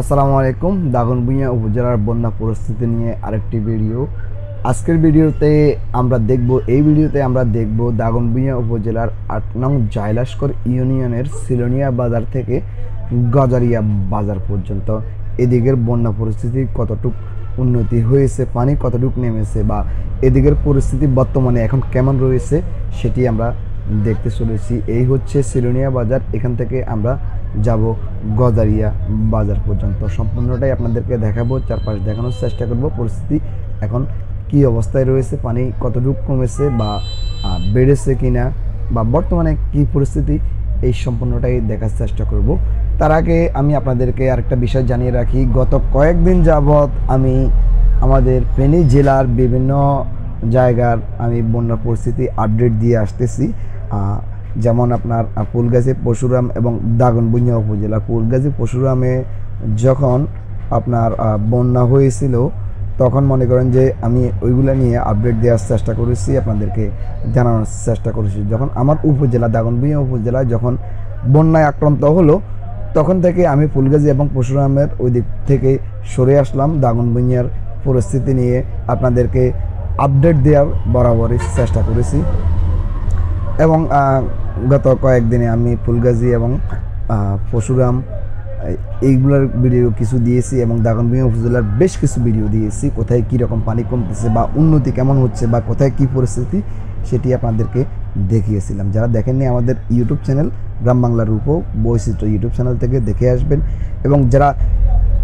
আসসালামু আলাইকুম দাগনভূঞা উপজেলার বন্যা পরিস্থিতি নিয়ে আরেকটি ভিডিও। আজকের ভিডিওতে আমরা দেখব, এই ভিডিওতে আমরা দেখব দাগনভূঞা উপজেলার আট নং জাইলাসকর ইউনিয়নের সিলোনিয়া বাজার থেকে গজারিয়া বাজার পর্যন্ত। এদিকের বন্যা পরিস্থিতি কতটুক উন্নতি হয়েছে, পানি কতটুক নেমেছে বা এদিকের পরিস্থিতি বর্তমানে এখন কেমন রয়েছে, সেটি আমরা দেখতে চলেছি। এই হচ্ছে সিলোনিয়া বাজার, এখান থেকে আমরা যাব গজারিয়া বাজার পর্যন্ত। সম্পূর্ণটাই আপনাদেরকে দেখাবো, চারপাশ দেখানোর চেষ্টা করব। পরিস্থিতি এখন কি অবস্থায় রয়েছে, পানি কতটুকু কমেছে বা বেড়েছে কিনা বা বর্তমানে কি পরিস্থিতি, এই সম্পূর্ণটাই দেখার চেষ্টা করব। তার আগে আমি আপনাদেরকে আরেকটা বিষয় জানিয়ে রাখি, গত কয়েকদিন যাবৎ আমি আমাদের ফেনী জেলার বিভিন্ন জায়গার আমি বন্যার পরিস্থিতি আপডেট দিয়ে আসতেছি। যেমন আপনার আহ, ফুলগাছি পরশুরাম এবং দাগনভূঞা উপজেলা। ফুলগাছি পরশুরামে যখন আপনার বন্যা হয়েছিল তখন মনে করেন যে আমি ওইগুলো নিয়ে আপডেট দেওয়ার চেষ্টা করেছি আপনাদেরকে জানানোর চেষ্টা করেছি। যখন আমার উপজেলা দাগনভূঞা উপজেলা যখন বন্যায় আক্রান্ত হলো তখন থেকে আমি ফুলগাজী এবং পরশুরামের ওই দিক থেকে সরে আসলাম দাগনভূঞার পরিস্থিতি নিয়ে আপনাদেরকে আপডেট দেওয়ার বরাবরই চেষ্টা করেছি। এবং গত কয়েকদিনে আমি ফুলগাজী এবং এই- এইগুলোর ভিডিও কিছু দিয়েছি এবং দাগনভূঞা উপজেলার বেশ কিছু ভিডিও দিয়েছি। কোথায় কী রকম পানি কমতেছে বা উন্নতি কেমন হচ্ছে বা কোথায় কী পরিস্থিতি, সেটি আপনাদেরকে দেখিয়েছিলাম। যারা দেখেননি আমাদের ইউটিউব চ্যানেল গ্রাম বাংলার রূপও বৈচিত্র্য ইউটিউব চ্যানেল থেকে দেখে আসবেন এবং যারা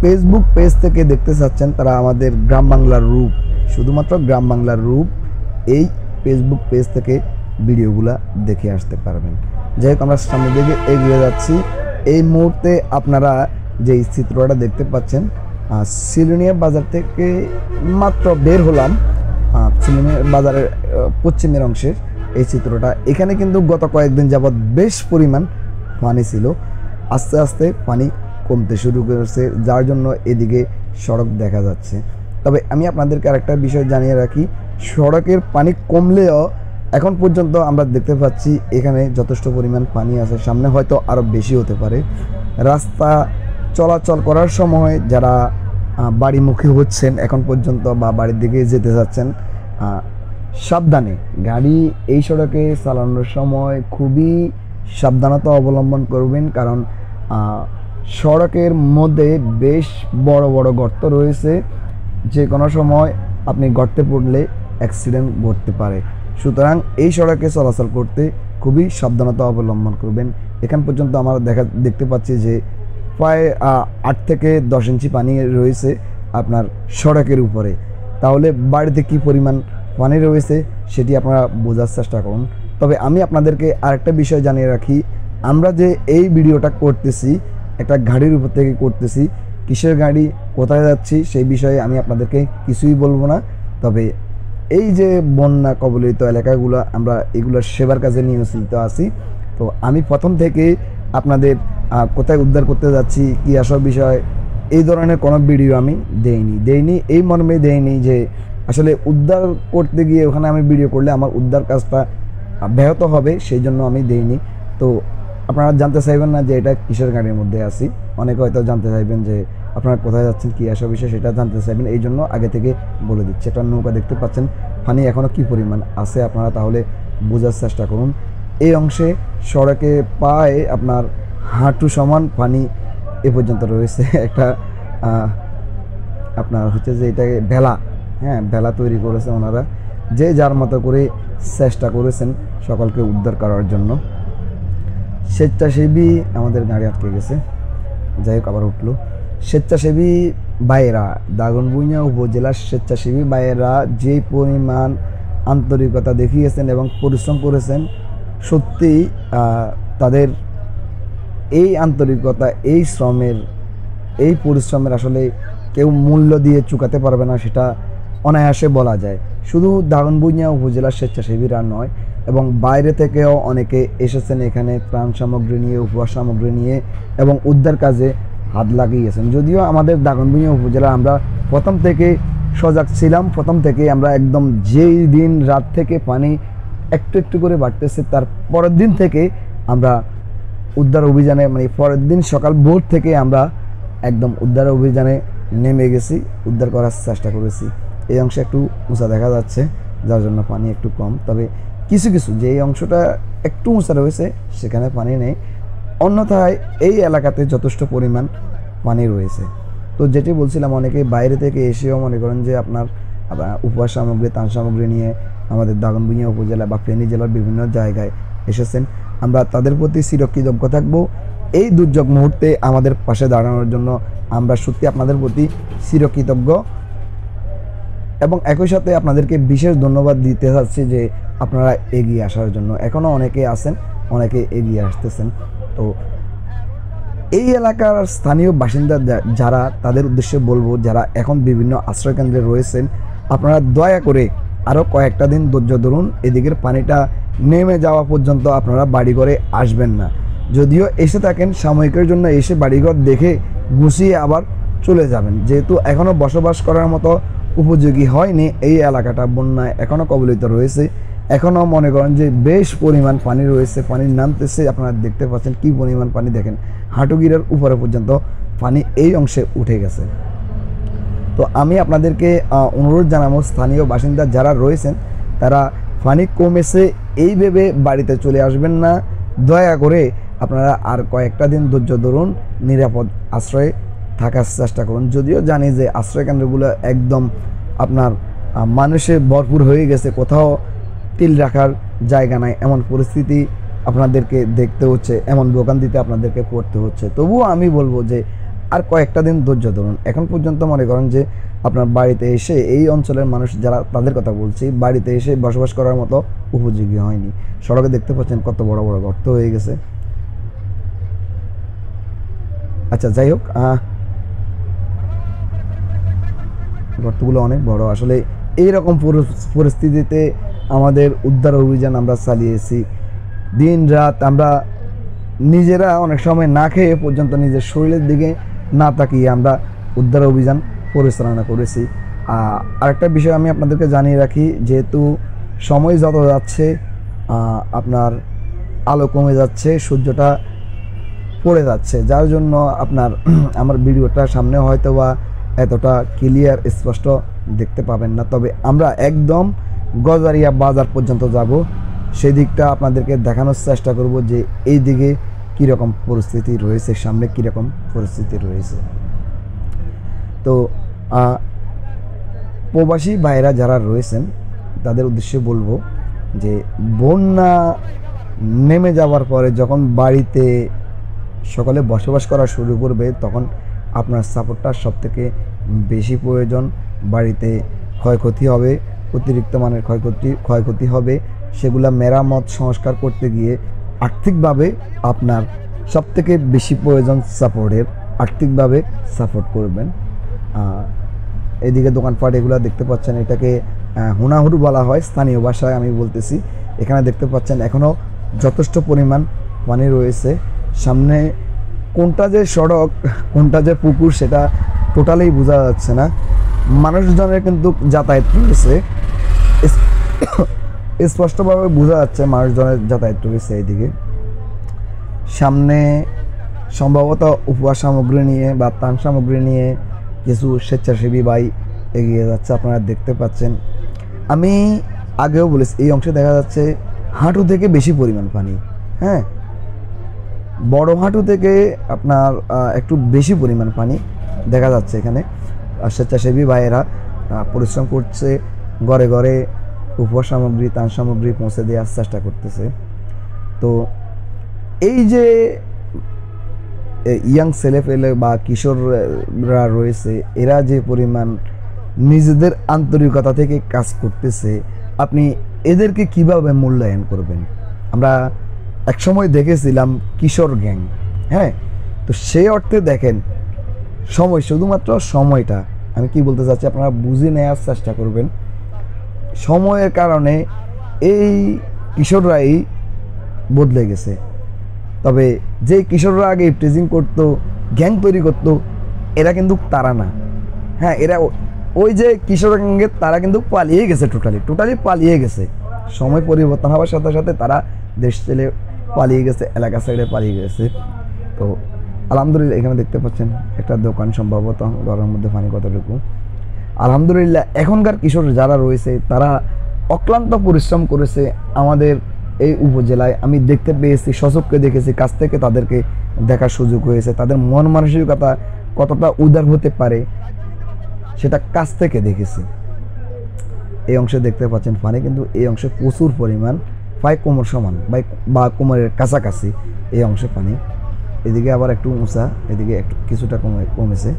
ফেসবুক পেজ থেকে দেখতে চাচ্ছেন, তারা আমাদের গ্রাম বাংলার রূপ, শুধুমাত্র গ্রাম বাংলার রূপ, এই ফেসবুক পেজ থেকে ভিডিওগুলা দেখে আসতে পারবেন। যাই হোক, আমরা সামনের দিকে এগিয়ে যাচ্ছি। এই মুহূর্তে আপনারা যে চিত্রটা দেখতে পাচ্ছেন সিলোনিয়া বাজার থেকে মাত্র বের হলাম সিলোনিয়া বাজারের পশ্চিমের অংশের এই চিত্রটা। এখানে কিন্তু গত কয়েকদিন যাবৎ বেশ পরিমাণ পানি ছিল। আস্তে আস্তে পানি কমতে শুরু করেছে, যার জন্য এদিকে সড়ক দেখা যাচ্ছে। তবে আমি আপনাদেরকে আরেকটা বিষয় জানিয়ে রাখি, সড়কের পানি কমলেও এখন পর্যন্ত আমরা দেখতে পাচ্ছি এখানে যথেষ্ট পরিমাণ পানি আছে। সামনে হয়তো আরও বেশি হতে পারে। রাস্তা চলাচল করার সময় যারা বাড়িমুখী হচ্ছেন এখন পর্যন্ত বা বাড়ির দিকে যেতে যাচ্ছেন সাবধানে। গাড়ি এই সড়কে চালানোর সময় খুবই সাবধানতা অবলম্বন করবেন কারণ সড়কের মধ্যে বেশ বড় বড় গর্ত রয়েছে। যে কোনো সময় আপনি গর্তে পড়লে অ্যাক্সিডেন্ট ঘটতে পারে। সুতরাং এই সড়কে চলাচল করতে খুবই সাবধানতা অবলম্বন করবেন। এখান পর্যন্ত আমরা দেখা, দেখতে পাচ্ছি যে প্রায় আট থেকে দশ ইঞ্চি পানি রয়েছে আপনার সড়কের উপরে। তাহলে বাড়িতে কি পরিমাণ পানি রয়েছে সেটি আপনারা বোঝার চেষ্টা করুন। তবে আমি আপনাদেরকে আরেকটা বিষয় জানিয়ে রাখি, আমরা যে এই ভিডিওটা করতেছি, একটা গাড়ির উপর থেকে করতেছি, কিসের গাড়ি, কোথায় যাচ্ছি সেই বিষয়ে আমি আপনাদেরকে কিছুই বলব না। তবে এই যে বন্যা কবলিত এলাকাগুলো আমরা এগুলোর সেবার কাজে নিয়োজিত আছি, তো আমি প্রথম থেকে আপনাদের কোথায় উদ্ধার করতে যাচ্ছি, কী আসল বিষয়, এই ধরনের কোনো ভিডিও আমি দেইনি। দেইনি, এই মর্মে দেইনি যে আসলে উদ্ধার করতে গিয়ে ওখানে আমি ভিডিও করলে আমার উদ্ধার কাজটা ব্যাহত হবে, সেই জন্য আমি দেইনি। তো আপনারা জানতে চাইবেন না যে এটা কিসের গাড়ির মধ্যে আছি, অনেকে হয়তো জানতে চাইবেন যে আপনারা কোথায় যাচ্ছেন, কী আসা বিষয় সেটা জানতে চাইবেন, এই জন্য আগে থেকে বলে দিচ্ছি। একটা নৌকা দেখতে পাচ্ছেন। পানি এখনও কী পরিমাণ আছে আপনারা তাহলে বোঝার চেষ্টা করুন। এই অংশে সড়কে পায়ে আপনার হাঁটু সমান পানি এ পর্যন্ত রয়েছে। একটা আপনার হচ্ছে যে এটাকে ভেলা হ্যাঁ ভেলা তৈরি করেছে ওনারা। যে যার মতো করে চেষ্টা করেছেন সকলকে উদ্ধার করার জন্য। স্বেচ্ছাসেবী আমাদের গাড়ি আটকে গেছে। যাই হোক, আবার উঠল। স্বেচ্ছাসেবী বাইরা, দাগনভূঞা উপজেলার স্বেচ্ছাসেবী বাইরা যে পরিমাণ আন্তরিকতা দেখিয়েছেন এবং পরিশ্রম করেছেন সত্যি তাদের এই আন্তরিকতা, এই শ্রমের, এই পরিশ্রমের আসলে কেউ মূল্য দিয়ে চুকাতে পারবে না সেটা অনায়াসে বলা যায়। শুধু দাগনভূঞা উপজেলার স্বেচ্ছাসেবীরা নয়, এবং বাইরে থেকেও অনেকে এসেছেন এখানে, ত্রাণ সামগ্রী নিয়ে, উপহার সামগ্রী নিয়ে, এবং উদ্ধার কাজে হাত লাগিয়েছেন। যদিও আমাদের দাগনভূঞা উপজেলা আমরা প্রথম থেকে সজাগ ছিলাম, প্রথম থেকে আমরা একদম যেই দিন রাত থেকে পানি একটু একটু করে বাড়তেছে, তার পরের দিন থেকে আমরা উদ্ধার অভিযানে মানে পরের দিন সকাল ভোর থেকে আমরা একদম উদ্ধার অভিযানে নেমে গেছি, উদ্ধার করার চেষ্টা করেছি। এই অংশে একটু উঁচা দেখা যাচ্ছে, যার জন্য পানি একটু কম। তবে কিছু কিছু যে অংশটা একটু উঁচা রয়েছে, সেখানে পানি নেই। অন্যথায় এই এলাকাতে যথেষ্ট পরিমাণ পানি রয়েছে। তো যেটি বলছিলাম, অনেকে বাইরে থেকে এসেও মনে করেন যে আপনার উপহার সামগ্রী তান সামগ্রী নিয়ে আমাদের দাগনভূঞা উপজেলা বা ফেনী জেলার বিভিন্ন জায়গায় এসেছেন। আমরা তাদের প্রতি চিরকৃতজ্ঞ থাকব। এই দুর্যোগ মুহূর্তে আমাদের পাশে দাঁড়ানোর জন্য আমরা সত্যি আপনাদের প্রতি চিরকৃতজ্ঞ। এবং একই সাথে আপনাদেরকে বিশেষ ধন্যবাদ দিতে চাচ্ছি যে আপনারা এগিয়ে আসার জন্য। এখনও অনেকে আছেন, অনেকে এগিয়ে আসতেছেন। তো এই এলাকার স্থানীয় বাসিন্দা যারা, তাদের উদ্দেশ্যে বলব যারা এখন বিভিন্ন আশ্রয়কেন্দ্রে রয়েছেন, আপনারা দয়া করে আরও কয়েকটা দিন ধৈর্য ধরুন, এদিকের পানিটা নেমে যাওয়া পর্যন্ত আপনারা বাড়িঘরে আসবেন না। যদিও এসে থাকেন, সাময়িকের জন্য এসে বাড়িঘর দেখে গুছিয়ে আবার চলে যাবেন। যেহেতু এখনও বসবাস করার মতো উপযোগী হয়নি এই এলাকাটা, বন্যায় এখনও কবলিত রয়েছে। এখনও মনে করেন যে বেশ পরিমাণ পানি রয়েছে, পানি নামতেছে। আপনারা দেখতে পাচ্ছেন কি পরিমাণ পানি দেখেন। হাঁটুগিরের উপরে পর্যন্ত পানি এই অংশে উঠে গেছে। তো আমি আপনাদেরকে অনুরোধ জানাব স্থানীয় বাসিন্দা যারা রয়েছেন, তারা পানি কমেছে, এই ভেবে বাড়িতে চলে আসবেন না। দয়া করে আপনারা আর কয়েকটা দিন ধৈর্য ধরুন, নিরাপদ আশ্রয়ে থাকার চেষ্টা করুন। যদিও জানি যে আশ্রয় কেন্দ্রগুলো একদম আপনার মানুষে ভরপুর হয়ে গেছে কোথাও। তিল রাখার জায়গা নাই, এমন পরিস্থিতি আপনাদেরকে দেখতে হচ্ছে, এমন দোকান দিতে আপনাদেরকে করতে হচ্ছে। তবুও আমি বলব যে, আর কয়েকটা দিন ধৈর্য ধরুন। এখন পর্যন্ত মনে করেন যে, আপনার বাড়িতে এসে এই অঞ্চলের মানুষ যারা, তাদের কথা বলছি, বাড়িতে এসে বসবাস করার মতো উপযোগী হয়নি। সড়কে দেখতে পাচ্ছেন কত বড় বড় গর্ত হয়ে গেছে। আচ্ছা যাই হোক গর্তগুলো অনেক বড়। আসলে এই রকম পরিস্থিতিতে আমাদের উদ্ধার অভিযান আমরা চালিয়েছি। দিন রাত আমরা নিজেরা অনেক সময় না খেয়ে পর্যন্ত নিজের শরীরের দিকে না তাকিয়ে আমরা উদ্ধার অভিযান পরিচালনা করেছি। আরেকটা বিষয় আমি আপনাদেরকে জানিয়ে রাখি, যেহেতু সময় যত যাচ্ছে আপনার আলো কমে যাচ্ছে, সূর্যটা পড়ে যাচ্ছে। যার জন্য আপনার আমার ভিডিওটা সামনে হয়তো বা এতটা ক্লিয়ার স্পষ্ট দেখতে পাবেন না। তবে আমরা একদম গজারিয়া বাজার পর্যন্ত যাব। সেই দিকটা আপনাদেরকে দেখানোর চেষ্টা করব যে এই দিকে কীরকম পরিস্থিতি রয়েছে, সামনে কীরকম পরিস্থিতি রয়েছে। তো প্রবাসী ভাইরা যারা রয়েছেন, তাদের উদ্দেশ্যে বলব যে বন্যা নেমে যাওয়ার পরে যখন বাড়িতে সকলে বসবাস করা শুরু করবে, তখন আপনার সাপোর্টটা সব থেকে বেশি প্রয়োজন। বাড়িতে ক্ষয়ক্ষতি হবে অতিরিক্ত মানের ক্ষয়ক্ষতি ক্ষয়ক্ষতি হবে, সেগুলা মেরামত সংস্কার করতে গিয়ে আর্থিকভাবে আপনার সব থেকে বেশি প্রয়োজন সাপোর্টের, আর্থিকভাবে সাপোর্ট করবেন। এদিকে দোকানপাট এগুলো দেখতে পাচ্ছেন, এটাকে হুনাহুরু বলা হয়, স্থানীয় ভাষায় আমি বলতেছি। এখানে দেখতে পাচ্ছেন এখনও যথেষ্ট পরিমাণ পানি রয়েছে। সামনে কোনটা যে সড়ক, কোনটা যে পুকুর সেটা টোটালি বোঝা যাচ্ছে না। মানুষজনের কিন্তু যাতায়াত রয়েছে। স্পষ্টভাবে বোঝা যাচ্ছে মানুষজনের যাতায়াত রয়েছে এইদিকে। সামনে সম্ভবত উপহার সামগ্রী নিয়ে বা ত্রাণ সামগ্রী নিয়ে কিছু স্বেচ্ছাসেবী ভাই এগিয়ে যাচ্ছে, আপনারা দেখতে পাচ্ছেন। আমি আগেও বলেছি, এই অংশে দেখা যাচ্ছে হাঁটু থেকে বেশি পরিমাণ পানি হ্যাঁ? বড় হাঁটু থেকে আপনার একটু বেশি পরিমাণ পানি দেখা যাচ্ছে এখানে। স্বেচ্ছাসেবী ভাইয়েরা পরিশ্রম করছে, ঘরে ঘরে উপহার সামগ্রী তান সামগ্রী পৌঁছে দেওয়ার চেষ্টা করতেছে। তো এই যে ইয়াং ছেলেপেলে বা কিশোররা রয়েছে, এরা যে পরিমাণ নিজেদের আন্তরিকতা থেকে কাজ করতেছে, আপনি এদেরকে কীভাবে মূল্যায়ন করবেন? আমরা একসময় দেখেছিলাম কিশোর গ্যাং হ্যাঁ? তো সেই অর্থে দেখেন, সময়, শুধুমাত্র সময়টা, আমি কি বলতে চাচ্ছি আপনারা বুঝে নেওয়ার চেষ্টা করবেন। সময়ের কারণে এই কিশোররাই বদলে গেছে। তবে যে কিশোররা আগে প্রেজিং করতো, গ্যাং তৈরি করতো, এরা কিন্তু তারা না। হ্যাঁ এরা ওই যে কিশোর গ্যাংয়ের তারা কিন্তু পালিয়ে গেছে টোটালি টোটালি পালিয়ে গেছে। সময় পরিবর্তন হওয়ার সাথে সাথে তারা দেশ ছেড়ে পালিয়ে গেছে, এলাকা সাইডে পালিয়ে গেছে। তো আলহামদুলিল্লাহ এখানে দেখতে পাচ্ছেন, একটা দোকান সম্ভবত, ঘরের মধ্যে পানি কতটুকু। আলহামদুলিল্লাহ, এখনকার কিশোর যারা রয়েছে, তারা অক্লান্ত পরিশ্রম করেছে আমাদের এই উপজেলায়। আমি দেখতে পেয়েছি, সচককে দেখেছি, কাছ থেকে তাদেরকে দেখার সুযোগ হয়েছে। তাদের মন মানসিকতা কতটা উদার হতে পারে, সেটা কাছ থেকে দেখেছি। এই অংশে দেখতে পাচ্ছেন পানি, কিন্তু এই অংশে প্রচুর পরিমাণ প্রায় কোমর সমান, বা বা কোমরের কাছাকাছি এই অংশে পানি। এদিকে আবার একটু উঁচা, এদিকে একটু কিছুটা কমে কমেছে।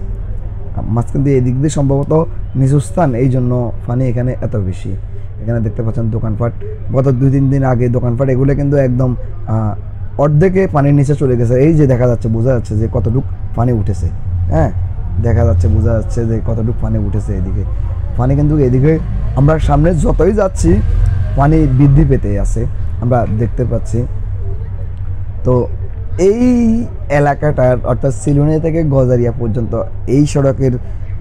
মাঝখান দিয়ে এদিক দিয়ে সম্ভবত নিচু স্থান এই জন্য পানি এখানে এত বেশি। এখানে দেখতে পাচ্ছেন দোকানপাট। গত দুই, তিন দিন আগে দোকানপাট এগুলো কিন্তু একদম অর্ধেকে পানির নিচে চলে গেছে। এই যে দেখা যাচ্ছে, বোঝা যাচ্ছে যে কতটুক পানি উঠেছে। হ্যাঁ দেখা যাচ্ছে, বোঝা যাচ্ছে যে কতটুক পানি উঠেছে এদিকে। পানি কিন্তু এদিকে, আমরা সামনে যতই যাচ্ছি পানি বৃদ্ধি পেতে আছে, আমরা দেখতে পাচ্ছি। তো এই এলাকাটার অর্থাৎ সিলুনিয়া থেকে গজারিয়া পর্যন্ত এই সড়কের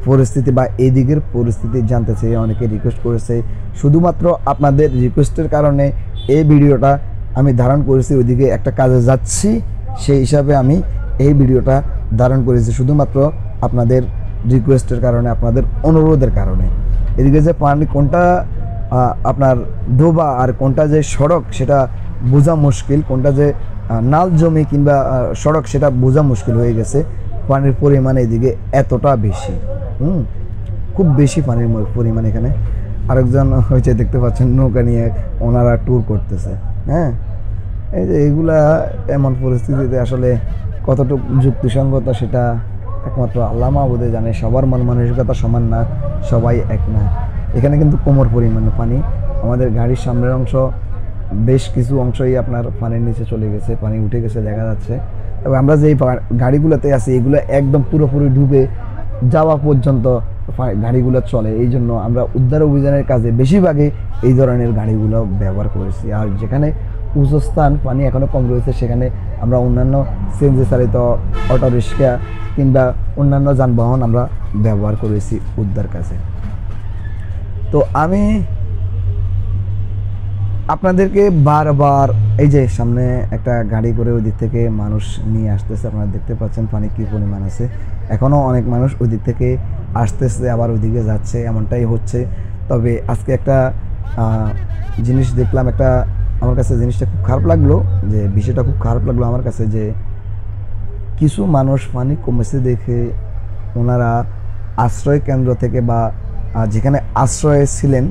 পরিস্থিতি বা এদিকের পরিস্থিতি জানতে চেয়ে অনেকে রিকোয়েস্ট করেছে। শুধুমাত্র আপনাদের রিকোয়েস্টের কারণে এই ভিডিওটা আমি ধারণ করেছি, ওইদিকে একটা কাজে যাচ্ছি, সেই হিসাবে আমি এই ভিডিওটা ধারণ করেছি, শুধুমাত্র আপনাদের রিকোয়েস্টের কারণে, আপনাদের অনুরোধের কারণে। এদিকে যে পানি কোনটা আপনার ডোবা আর কোনটা যে সড়ক সেটা বোঝা মুশকিল, কোনটা যে নাল জমি কিংবা সড়ক সেটা বোঝা মুশকিল হয়ে গেছে। পানির পরিমাণ এদিকে এতটা বেশি, হুম? খুব বেশি পানির পরিমাণ এখানে। আরেকজন হয়েছে দেখতে পাচ্ছেন, নৌকা নিয়ে ওনারা ট্যুর করতেছে হ্যাঁ? এই যে এগুলা এমন পরিস্থিতিতে আসলে কতটুকু যুক্তিসঙ্গত সেটা একমাত্র আল্লাহ মাহবুদে জানে। সবার মন মানসিকতা সমান না, সবাই এক না। এখানে কিন্তু কোমর পরিমাণে পানি। আমাদের গাড়ির সামনের অংশ বেশ কিছু অংশই আপনার পানির নিচে চলে গেছে, পানি উঠে গেছে দেখা যাচ্ছে। তবে আমরা যে গাড়িগুলোতে আছি, এগুলো একদম পুরোপুরি ডুবে যাওয়া পর্যন্ত গাড়িগুলো চলে। এই জন্য আমরা উদ্ধার অভিযানের কাজে বেশিরভাগই এই ধরনের গাড়িগুলো ব্যবহার করেছি। আর যেখানে উঁচু স্থান পানি এখনও কম রয়েছে, সেখানে আমরা অন্যান্য সিএনজি চালিত অটো রিক্সা কিংবা অন্যান্য যানবাহন আমরা ব্যবহার করেছি উদ্ধার কাজে। তো আমি আপনাদেরকে বারবার এই যে সামনে একটা গাড়ি করে ওই দিক থেকে মানুষ নিয়ে আসতেছে, আপনারা দেখতে পাচ্ছেন পানি কী পরিমাণ আছে। এখনও অনেক মানুষ ওই দিক থেকে আসতেছে, আবার ওইদিকে যাচ্ছে, এমনটাই হচ্ছে। তবে আজকে একটা জিনিস দেখলাম, একটা আমার কাছে জিনিসটা খুব খারাপ লাগল, যে বিষয়টা খুব খারাপ লাগল আমার কাছে, যে কিছু মানুষ পানি কমেছে দেখে ওনারা আশ্রয় কেন্দ্র থেকে বা যেখানে আশ্রয়ে ছিলেন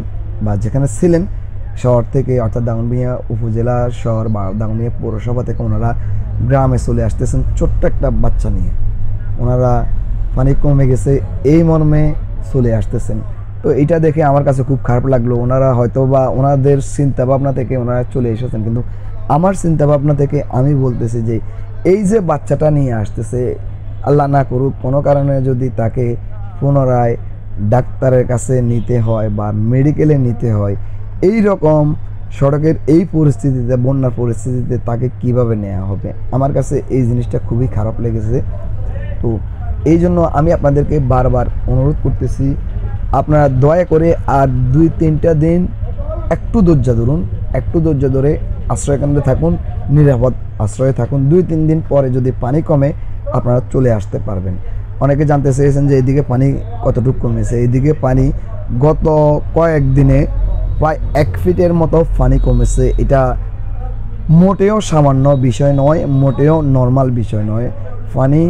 বা যেখানে ছিলেন শহর থেকে, অর্থাৎ দাগনভূঞা উপজেলা শহর বা দাগনভূঞা পৌরসভা থেকে ওনারা গ্রামে চলে আসতেছেন ছোট্ট একটা বাচ্চা নিয়ে। ওনারা পানি কমে গেছে, এই মর্মে চলে আসতেছেন। তো এটা দেখে আমার কাছে খুব খারাপ লাগল। ওনারা হয়তো বা ওনাদের চিন্তাভাবনা থেকে ওনারা চলে এসেছেন। কিন্তু আমার চিন্তাভাবনা থেকে আমি বলতেছি যে, এই যে বাচ্চাটা নিয়ে আসতেছে, আল্লাহ না করুক, কোনো কারণে যদি তাকে পুনরায় ডাক্তারের কাছে নিতে হয় বা মেডিকেলে নিতে হয়, এই রকম সড়কের এই পরিস্থিতিতে, বন্যার পরিস্থিতিতে তাকে কীভাবে নেওয়া হবে? আমার কাছে এই জিনিসটা খুবই খারাপ লেগেছে। তো এই জন্য আমি আপনাদেরকে বারবার অনুরোধ করতেছি, আপনারা দয়া করে আর দুই, তিনটা দিন একটু ধৈর্য ধরুন, একটু ধৈর্য ধরে আশ্রয়কেন্দ্রে থাকুন, নিরাপদ আশ্রয়ে থাকুন। দুই, তিন দিন পরে যদি পানি কমে, আপনারা চলে আসতে পারবেন। অনেকে জানতে চেয়েছেন যে এইদিকে পানি কতটুকু কমেছে। এইদিকে পানি গত কয়েকদিনে প্রায় এক ফিটের মতো পানি কমেছে। এটা মোটেও সামান্য বিষয় নয়, মোটেও নর্মাল বিষয় নয়। পানি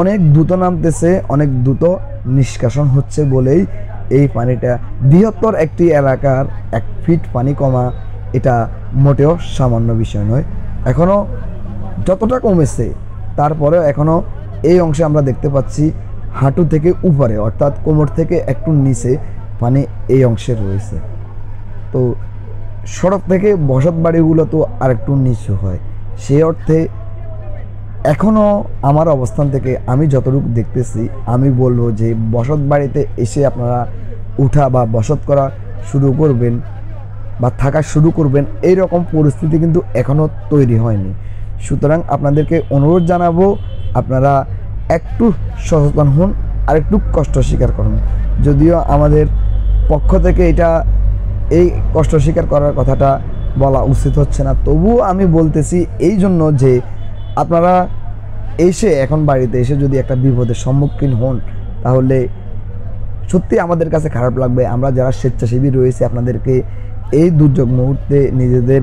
অনেক দ্রুত নামতেছে, অনেক দ্রুত নিষ্কাশন হচ্ছে বলেই এই পানিটা। বৃহত্তর একটি এলাকার এক ফিট পানি কমা এটা মোটেও সামান্য বিষয় নয়। এখনও যতটা কমেছে, তারপরেও এখনও এই অংশে আমরা দেখতে পাচ্ছি হাঁটু থেকে উপরে, অর্থাৎ কোমর থেকে একটু নিচে পানি এই অংশে রয়েছে। তো সড়ক থেকে বসত বাড়িগুলো তো আর একটু নিচু হয়। সেই অর্থে এখনও আমার অবস্থান থেকে আমি যতটুকু দেখতেছি, আমি বলব যে বসত বাড়িতে এসে আপনারা উঠা বা বসত করা শুরু করবেন বা থাকা শুরু করবেন এই রকম পরিস্থিতি কিন্তু এখনও তৈরি হয়নি। সুতরাং আপনাদেরকে অনুরোধ জানাব, আপনারা একটু সচেতন হন আর একটু কষ্ট স্বীকার করুন। যদিও আমাদের পক্ষ থেকে এটা, এই কষ্ট স্বীকার করার কথাটা বলা উচিত হচ্ছে না। তবুও আমি বলতেছি এই জন্য যে আপনারা এসে এখন বাড়িতে এসে যদি একটা বিপদের সম্মুখীন হন, তাহলে সত্যি আমাদের কাছে খারাপ লাগবে। আমরা যারা স্বেচ্ছাসেবী রয়েছে, আপনাদেরকে এই দুর্যোগ মুহূর্তে নিজেদের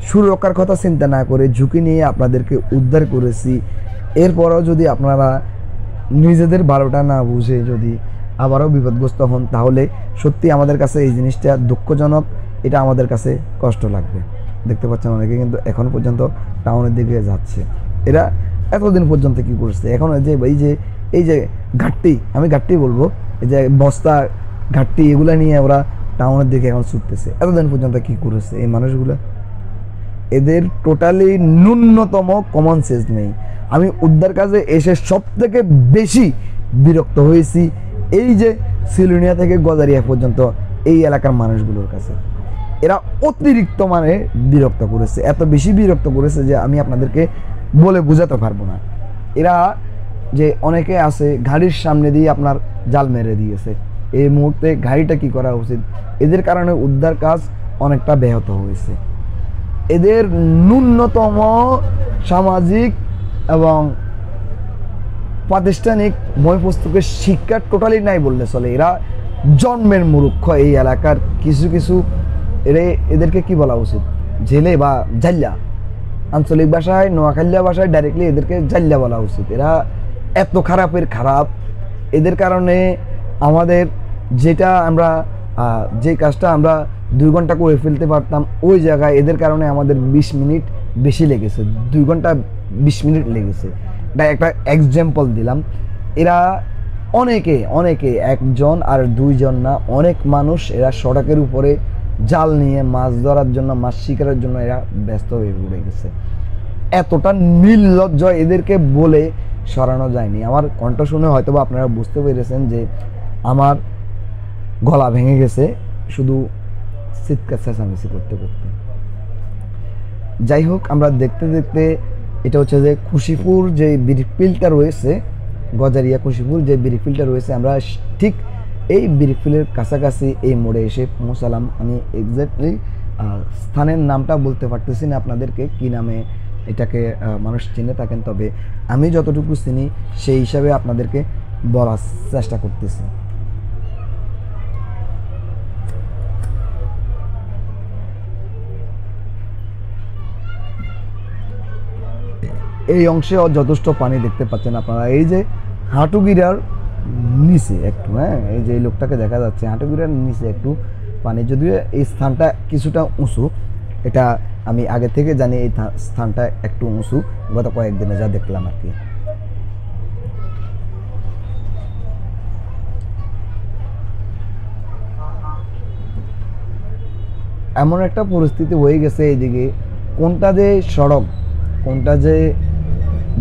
সুরক্ষার কথা চিন্তা না করে ঝুঁকি নিয়ে আপনাদেরকে উদ্ধার করেছি। এরপরও যদি আপনারা নিজেদের ভালোটা না বুঝে যদি আবারও বিপদগ্রস্ত হন, তাহলে সত্যি আমাদের কাছে এই জিনিসটা দুঃখজনক। এটা আমাদের কাছে কষ্ট লাগবে। দেখতে পাচ্ছেন অনেকে কিন্তু এখন পর্যন্ত টাউনের দিকে যাচ্ছে। এরা এতদিন পর্যন্ত কি করছে? এখন যে, এই যে এই যে ঘাটতি, আমি ঘাটতি বলব, এই যে বস্তা, ঘাটতি, এগুলা নিয়ে ওরা টাউনের দিকে এখন ছুটতেছে। এতদিন পর্যন্ত কি করেছে এই মানুষগুলো? এদের টোটালি ন্যূনতম কমন সেন্স নেই। আমি উদ্ধার কাজে এসে সব থেকে বেশি বিরক্ত হয়েছি এই যে সিলুনিয়া থেকে গজারিয়া পর্যন্ত এই এলাকার মানুষগুলোর কাছে। এরা অতিরিক্ত মানে বিরক্ত করেছে। এত বেশি বিরক্ত করেছে যে আমি আপনাদেরকে বলে বোঝাতে পারব না। এরা যে অনেকে আছে, গাড়ির সামনে দিয়ে আপনার জাল মেরে দিয়েছে। এই মুহূর্তে গাড়িটা কি করা উচিত? এদের কারণে উদ্ধার কাজ অনেকটা ব্যাহত হয়েছে। এদের ন্যূনতম সামাজিক এবং প্রাতিষ্ঠানিক বই পুস্তকের শিক্ষা টোটালি নাই বললে চলে। এরা জন্মের মূর্খ এই এলাকার কিছু কিছু এরে এদেরকে কি বলা উচিত? জেলে বা জাল্লা আঞ্চলিক ভাষায়, নোয়াখালিয়া ভাষায় ডাইরেক্টলি এদেরকে জাল্লা বলা উচিত। এরা এত খারাপের খারাপ। এদের কারণে আমাদের যেটা আমরা যে কাজটা আমরা দুই ঘণ্টা করে ফেলতে পারতাম। ওই জায়গায় এদের কারণে আমাদের বিশ মিনিট বেশি লেগেছে। দুই ঘণ্টা বিশ মিনিট লেগেছে। এটা একটা এক্সাম্পল দিলাম। এরা অনেকে অনেকে, একজন আর দুইজন না, অনেক মানুষ এরা সড়কের উপরে জাল নিয়ে মাছ ধরার জন্য, মাছ শিকারের জন্য এরা ব্যস্ত হয়ে পড়ে গেছে। এতটা নির্লজ্জ এদেরকে বলে সরানো যায়নি। আমার কণ্ঠ শুনে হয়তো আপনারা বুঝতে পেরেছেন যে আমার গলা ভেঙে গেছে। শুধু চিৎকার চেঁচামেচি করতে করতে। যাই হোক, আমরা দেখতে দেখতে এটা হচ্ছে যে খুশিপুর যে ব্রিকফিল্ডটা রয়েছে, গজারিয়া খুশিপুর যে ব্রিকফিল্ডটা রয়েছে, আমরা ঠিক এই ব্রিকফিল্ডের কাছাকাছি এই মোড়ে এসে পৌঁছালাম। আমি এক্স্যাক্টলি স্থানের নামটা বলতে পারতেছি না আপনাদেরকে, কি নামে এটাকে মানুষ চিনে থাকেন, তবে আমি যতটুকু চিনি সেই হিসাবে আপনাদেরকে বলার চেষ্টা করতেছি। এই অংশেও যথেষ্ট পানি দেখতে পাচ্ছেন আপনারা। এই যে হাঁটুগিরার নিচে একটু হ্যাঁ এই যে লোকটাকে দেখা যাচ্ছে, হাঁটুগিরার নিচে একটু পানি। যদিও এই স্থানটা কিছুটা উঁচু, এটা আমি আগে থেকে জানি এই স্থানটা একটু উঁচু, গত কয়েকদিনে যা দেখলাম আর কি। এমন একটা পরিস্থিতি হয়ে গেছে এইদিকে। কোনটা যে সড়ক, কোনটা যে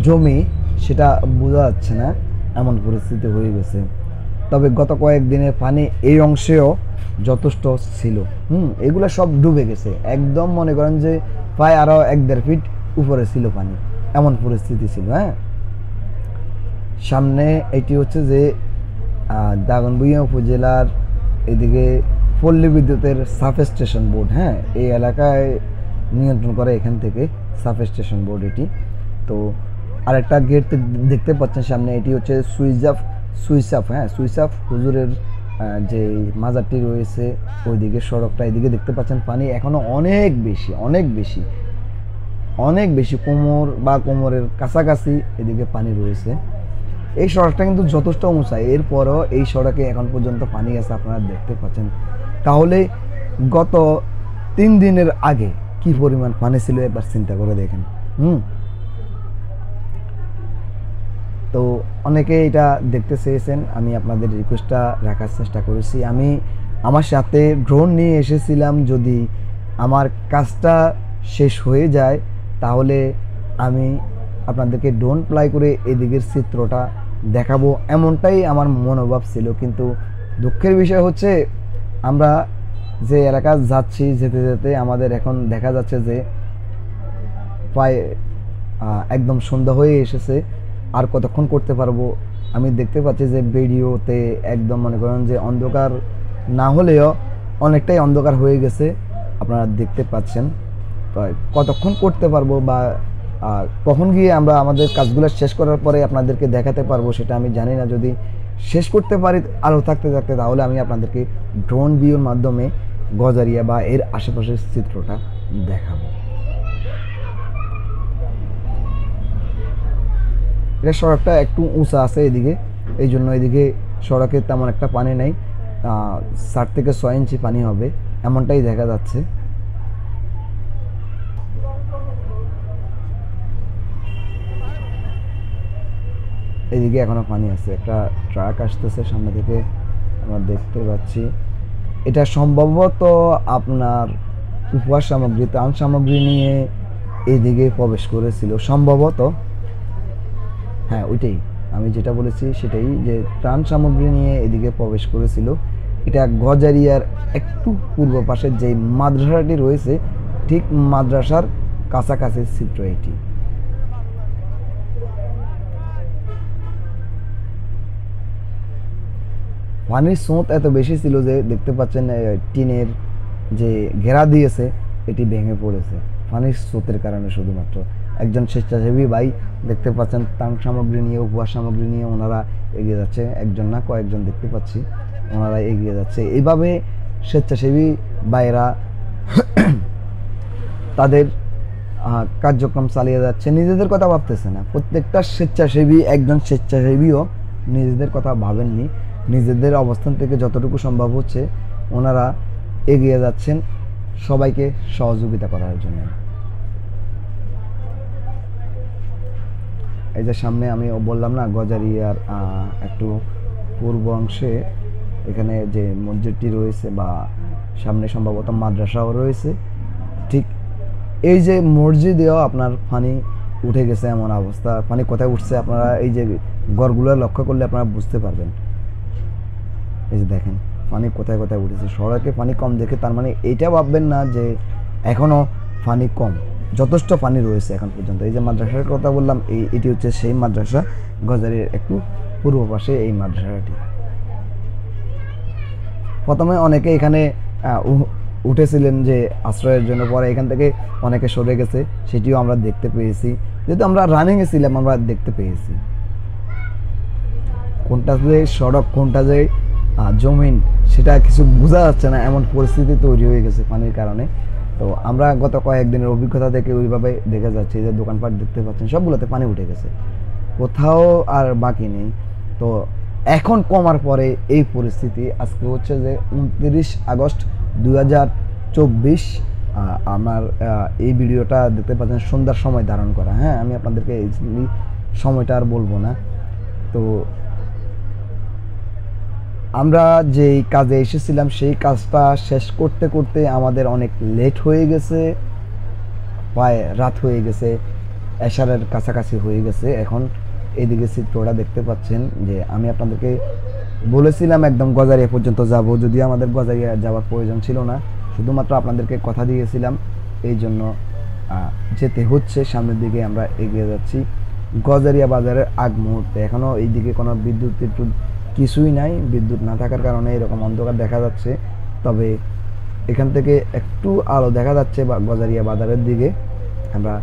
জমি, সেটা বোঝা যাচ্ছে না, এমন পরিস্থিতি হয়ে গেছে। তবে গত কয়েকদিনের পানি এই অংশেও যথেষ্ট ছিল। হুম, এগুলো সব ডুবে গেছে। একদম মনে করেন যে প্রায় আরও এক দেড় ফিট উপরে ছিল পানি। এমন পরিস্থিতি ছিল হ্যাঁ? সামনে এটি হচ্ছে যে দাগনভূঞা উপজেলার এদিকে পল্লী বিদ্যুতের সাব স্টেশন বোর্ড হ্যাঁ? এই এলাকায় নিয়ন্ত্রণ করে এখান থেকে সাব স্টেশন বোর্ড এটি। তো আরেকটা গেট দেখতে পাচ্ছেন সামনে, এটি হচ্ছে সুইচ অফ হ্যাঁ সুইচ অফ হুজুরের যে মাজারটি রয়েছে, ওইদিকে সড়কটা এদিকে দেখতে পাচ্ছেন পানি এখনও অনেক বেশি অনেক বেশি অনেক বেশি কোমর বা কোমরের কাছাকাছি এদিকে পানি রয়েছে। এই সড়কটা কিন্তু যথেষ্ট উঁচা, এরপরও এই সড়কে এখন পর্যন্ত পানি আছে আপনারা দেখতে পাচ্ছেন। তাহলে গত তিন দিনের আগে কি পরিমাণ পানি ছিল এবার চিন্তা করে দেখেন। হুম? তো অনেকে এটা দেখতে চেয়েছেন, আমি আপনাদের রিকোয়েস্টটা রাখার চেষ্টা করেছি। আমি আমার সাথে ড্রোন নিয়ে এসেছিলাম, যদি আমার কাজটা শেষ হয়ে যায়, তাহলে আমি আপনাদেরকে ড্রোন প্লাই করে এদিকের চিত্রটা দেখাবো। এমনটাই আমার মনোভাব ছিল, কিন্তু দুঃখের বিষয় হচ্ছে, আমরা যে এলাকা যাচ্ছি, যেতে যেতে আমাদের এখন দেখা যাচ্ছে যে প্রায় একদম সন্ধ্যা হয়ে এসেছে। আর কতক্ষণ করতে পারব? আমি দেখতে পাচ্ছি যে ভিডিওতে একদম মনে করেন যে অন্ধকার না হলেও অনেকটাই অন্ধকার হয়ে গেছে। আপনারা দেখতে পাচ্ছেন। কতক্ষণ করতে পারব বা কখন গিয়ে আমরা আমাদের কাজগুলো শেষ করার পরে আপনাদেরকে দেখাতে পারব সেটা আমি জানি না। যদি শেষ করতে পারি আলো থাকতে থাকতে তাহলে আমি আপনাদেরকে ড্রোন ভিউর মাধ্যমে গজারিয়া বা এর আশেপাশের চিত্রটা দেখাবো। এটা সড়কটা একটু উঁচা আছে এদিকে। এই জন্য এদিকে সড়কে তেমন একটা পানি নেই। ষাট থেকে ছয় ইঞ্চি পানি হবে, এমনটাই দেখা যাচ্ছে। এদিকে এখনও পানি আছে। একটা ট্রাক আসতেছে সামনে থেকে, আমরা দেখতে পাচ্ছি। এটা সম্ভবত আপনার উপহার সামগ্রী, ত্রাণ সামগ্রী নিয়ে এদিকে প্রবেশ করেছিল, সম্ভবত। হ্যাঁ ওইটাই। আমি যেটা বলেছি সেটাই যে ত্রাণ সামগ্রী নিয়ে এদিকে প্রবেশ করেছিল। এটা গজারিয়ার একটু পূর্ব পাশে যে মাদ্রাসাটি রয়েছে, ঠিক মাদ্রাসার কাছাকাছি চিত্র এটি। পানির স্রোত এত বেশি ছিল যে দেখতে পাচ্ছেন টিনের যে ঘেরা দিয়েছে, এটি ভেঙে পড়েছে। পানির স্রোতের কারণে শুধুমাত্র একজন স্বেচ্ছাসেবী ভাই দেখতে পাচ্ছেন, তাং সামগ্রী নিয়ে, উপহার সামগ্রী নিয়ে ওনারা এগিয়ে যাচ্ছে। একজন না, কয়েকজন দেখতে পাচ্ছি, ওনারা এগিয়ে যাচ্ছে। এইভাবে স্বেচ্ছাসেবী বাইরা তাদের কার্যক্রম চালিয়ে যাচ্ছে। নিজেদের কথা ভাবতেছে না। প্রত্যেকটা স্বেচ্ছাসেবী, একজন স্বেচ্ছাসেবীও নিজেদের কথা ভাবেননি। নিজেদের অবস্থান থেকে যতটুকু সম্ভব হচ্ছে, ওনারা এগিয়ে যাচ্ছেন সবাইকে সহযোগিতা করার জন্য। এই যে সামনে আমি বললাম না, গজারিয়ার একটু পূর্ব অংশে এখানে যে মসজিদটি রয়েছে বা সামনে সম্ভবত মাদ্রাসাও রয়েছে, ঠিক এই যে মসজিদেও আপনার পানি উঠে গেছে এমন অবস্থা, পানি কোথায় উঠছে আপনারা এই যে গড়গুলো লক্ষ্য করলে আপনারা বুঝতে পারবেন। এই যে দেখেন, পানি কোথায় কোথায় উঠেছে সড়কে পানি কম দেখে, তার মানে এইটা ভাববেন না যে এখনও পানি কম। যথেষ্ট পানি রয়েছে এখন পর্যন্ত। এই যে মাদ্রাসার কথা বললাম, এই এটি হচ্ছে সেই মাদ্রাসা, গজারির একটু পূর্ব পাশে এই মাদ্রাসাটি। প্রথমে অনেকে এখানে উঠেছিলেন যে আশ্রয়ের জন্য, পরে এখান থেকে অনেকে সরে গেছে, সেটিও আমরা দেখতে পেয়েছি। যেহেতু আমরা রানিংয়ে ছিলাম, আমরা দেখতে পেয়েছি। কোনটা যে সড়ক, কোনটা যে জমিন, সেটা কিছু বোঝা যাচ্ছে না, এমন পরিস্থিতি তৈরি হয়ে গেছে পানির কারণে। তো আমরা গত কয়েকদিনের অভিজ্ঞতা থেকে ওইভাবে দেখে যাচ্ছি যে দোকানপাট দেখতে পাচ্ছেন, সবগুলোতে পানি উঠে গেছে। কোথাও আর বাকি নেই। তো এখন কমার পরে এই পরিস্থিতি আজকে হচ্ছে যে উনত্রিশ আগস্ট দু চব্বিশ আমার এই ভিডিওটা দেখতে পাচ্ছেন সন্ধ্যার সময় ধারণ করা। হ্যাঁ আমি আপনাদেরকে এই সময়টা আর বলব না। তো আমরা যেই কাজে এসেছিলাম, সেই কাজটা শেষ করতে করতে আমাদের অনেক লেট হয়ে গেছে। প্রায় রাত হয়ে গেছে। এশারের কাছাকাছি হয়ে গেছে। এখন এইদিকে চিত্রটা দেখতে পাচ্ছেন যে আমি আপনাদেরকে বলেছিলাম একদম গজারিয়া পর্যন্ত যাব। যদিও আমাদের গজারিয়া যাওয়ার প্রয়োজন ছিল না, শুধুমাত্র আপনাদেরকে কথা দিয়েছিলাম। এই জন্য যেতে হচ্ছে। সামনের দিকে আমরা এগিয়ে যাচ্ছি গজারিয়া বাজারের আগ মুহূর্তে। এখনও এইদিকে কোনো বিদ্যুৎ টিদ্যুৎ কিছুই নাই, বিদ্যুৎ না থাকার কারণে এরকম অন্ধকার দেখা যাচ্ছে। তবে এখান থেকে একটু আলো দেখা যাচ্ছে বা গজারিয়া বাজারের দিকে। আমরা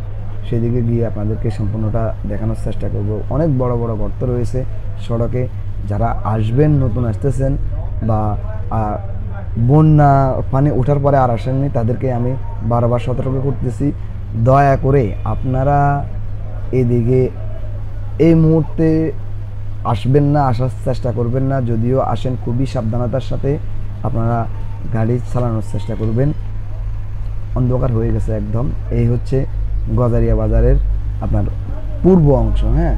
সেদিকে গিয়ে আপনাদেরকে সম্পূর্ণটা দেখানোর চেষ্টা করব। অনেক বড় বড় গর্ত রয়েছে সড়কে। যারা আসবেন, নতুন আসতেছেন বা বন্যা পানি ওঠার পরে আর আসেননি, তাদেরকে আমি বারবার সতর্ক করতেছি। দয়া করে আপনারা এদিকে এই মুহূর্তে আসবেন না, আসার চেষ্টা করবেন না, যদিও আসেন খুবই সাবধানতার সাথে আপনারা গাড়ি চালানোর চেষ্টা করবেন। অন্ধকার হয়ে গেছে একদম। এই হচ্ছে গজারিয়া বাজারের আপনার পূর্ব অংশ হ্যাঁ?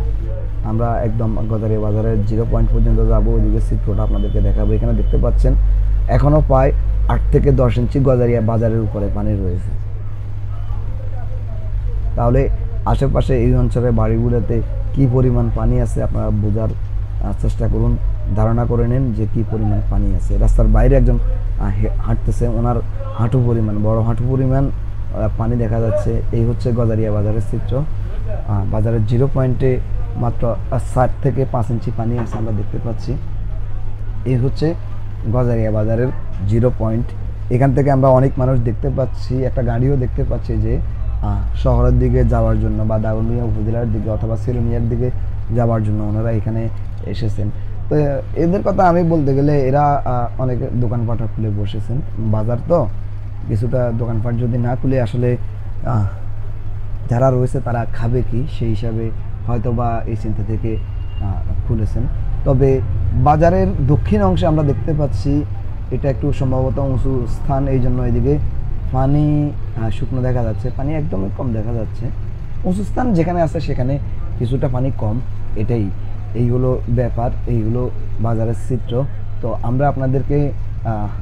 আমরা একদম গজারিয়া বাজারের জিরো পয়েন্ট পর্যন্ত যাব ওইদিকে চিত্রটা আপনাদেরকে দেখাবো। এখানে দেখতে পাচ্ছেন এখনও প্রায় আট থেকে দশ ইঞ্চি গজারিয়া বাজারের উপরে পানি রয়েছে। তাহলে আশেপাশে এই অঞ্চলের বাড়িগুলোতে কি পরিমাণ পানি আছে আপনারা বোঝার চেষ্টা করুন। ধারণা করে নিন যে কি পরিমাণ পানি আছে। রাস্তার বাইরে একজন হাঁটতেছে। ওনার হাঁটু পরিমাণ, বড় হাঁটু পরিমাণ পানি দেখা যাচ্ছে। এই হচ্ছে গজারিয়া বাজারের চিত্র। বাজারের জিরো পয়েন্টে মাত্র ষাট থেকে পাঁচ ইঞ্চি পানি আছে আমরা দেখতে পাচ্ছি। এই হচ্ছে গজারিয়া বাজারের জিরো পয়েন্ট। এখান থেকে আমরা অনেক মানুষ দেখতে পাচ্ছি, একটা গাড়িও দেখতে পাচ্ছি যে শহরের দিকে যাওয়ার জন্য বা দাগনভূঞা উপজেলার দিকে অথবা সিলোনিয়ার দিকে যাওয়ার জন্য ওনারা এখানে এসেছেন। তো এদের কথা আমি বলতে গেলে এরা অনেক দোকানপাট খুলে বসেছেন। বাজার তো, কিছুটা দোকানপাট যদি না খুলে আসলে যারা রয়েছে তারা খাবে কি? সেই হিসাবে হয়তো বা এই চিন্তা থেকে খুলেছেন। তবে বাজারের দক্ষিণ অংশে আমরা দেখতে পাচ্ছি, এটা একটু সম্ভবত উঁচু স্থান, এই জন্য এদিকে পানি শুকনো দেখা যাচ্ছে, পানি একদমই কম দেখা যাচ্ছে। উঁচু স্থান যেখানে আছে সেখানে কিছুটা পানি কম, এটাই। এইগুলো ব্যাপার এইগুলো বাজারের চিত্র। তো আমরা আপনাদেরকে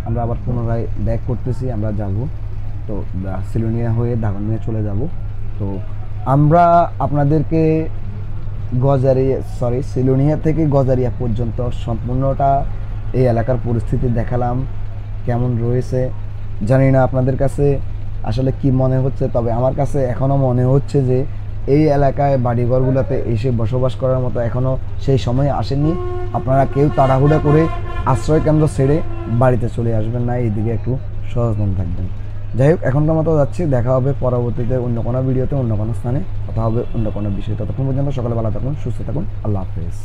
আমরা আবার পুনরায় ব্যাক করতেছি, আমরা যাব। তো সিলোনিয়া হয়ে দাগনমিয়া চলে যাব। তো আমরা আপনাদেরকে গজারিয়া সরি সিলোনিয়া থেকে গজারিয়া পর্যন্ত সম্পূর্ণটা এই এলাকার পরিস্থিতি দেখালাম। কেমন রয়েছে? জানি না আপনাদের কাছে আসলে কি মনে হচ্ছে, তবে আমার কাছে এখনও মনে হচ্ছে যে এই এলাকায় বাড়িঘরগুলোতে এসে বসবাস করার মতো এখনও সেই সময় আসেনি। আপনারা কেউ তাড়াহুড়া করে আশ্রয় কেন্দ্র ছেড়ে বাড়িতে চলে আসবেন না, এইদিকে একটু সচেতন থাকবেন। যাই হোক, এখনকার মতো যাচ্ছি, দেখা হবে পরবর্তীতে অন্য কোনো ভিডিওতে, অন্য কোনো স্থানে, কথা হবে অন্য কোনো বিষয়ে। ততক্ষণ পর্যন্ত সকালে ভালো থাকুন, সুস্থ থাকুন, আল্লাহ হাফেজ।